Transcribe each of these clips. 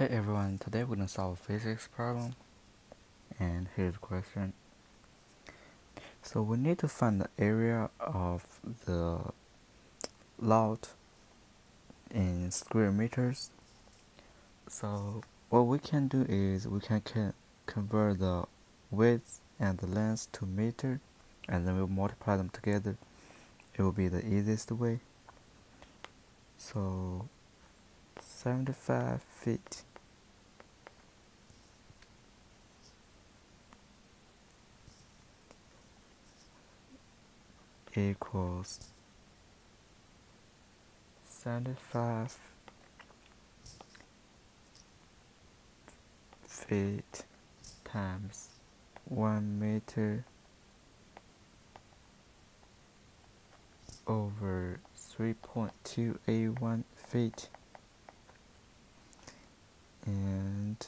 Hey everyone, today we're gonna solve a physics problem and here's the question. So we need to find the area of the lot in square meters. So what we can do is we can convert the width and the length to meter and then we'll multiply them together. It will be the easiest way. So 75 feet equals 75 feet times 1 meter over 3.281 feet and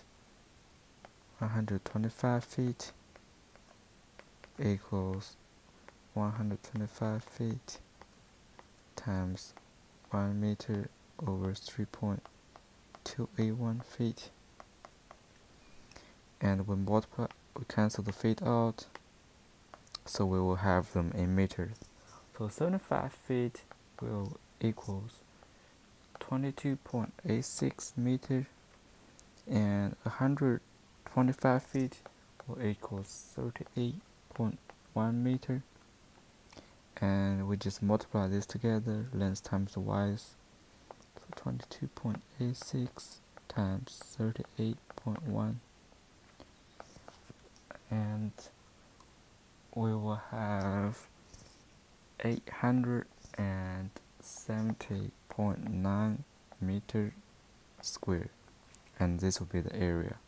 125 feet equals 125 feet times 1 meter over 3.281 feet. And we multiply we cancel the feet out so we will have them in meters so 75 feet will equals 22.86 meter and 125 feet will equals 38.1 meter and we just multiply this together length times the width. So 22.86 times 38.1 and we will have 870.9 meter square and this will be the area